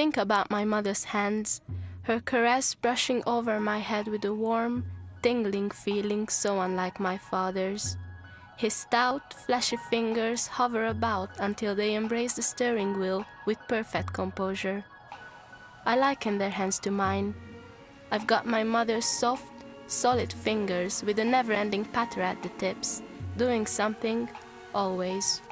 think about my mother's hands, her caress brushing over my head with a warm, tingling feeling so unlike my father's. His stout, fleshy fingers hover about until they embrace the steering wheel with perfect composure. I liken their hands to mine. I've got my mother's soft, solid fingers with a never ending patter at the tips, doing something, always.